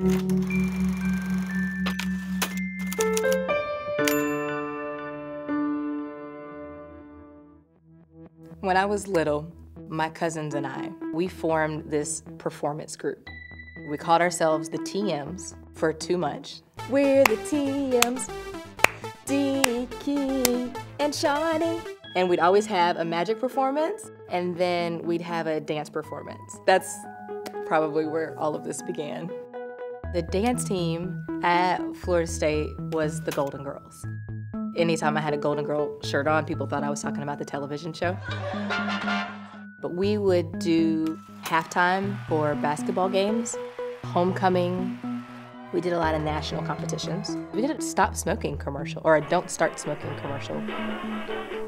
When I was little, my cousins and I, we formed this performance group. We called ourselves the TMs for too much. We're the TMs, Dicky and Shawnee. And we'd always have a magic performance and then we'd have a dance performance. That's probably where all of this began. The dance team at Florida State was the Golden Girls. Anytime I had a Golden Girl shirt on, people thought I was talking about the television show. But we would do halftime for basketball games, homecoming. We did a lot of national competitions. We did a stop smoking commercial, or a don't start smoking commercial.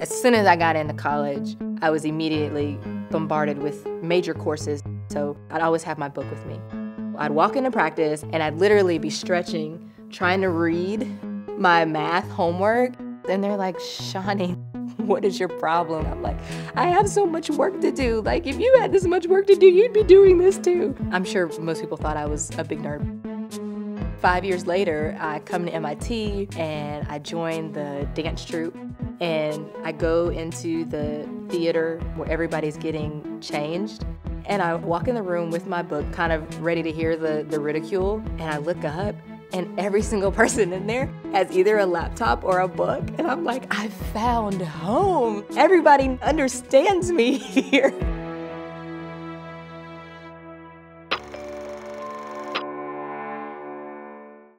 As soon as I got into college, I was immediately bombarded with major courses, so I'd always have my book with me. I'd walk into practice and I'd literally be stretching, trying to read my math homework. And they're like, Shawnee, what is your problem? I'm like, I have so much work to do. Like, if you had this much work to do, you'd be doing this too. I'm sure most people thought I was a big nerd. Five years later, I come to MIT and I join the dance troupe. And I go into the theater where everybody's getting changed. And I walk in the room with my book, kind of ready to hear the, the ridicule. And I look up, and every single person in there has either a laptop or a book. And I'm like, I found home. Everybody understands me here.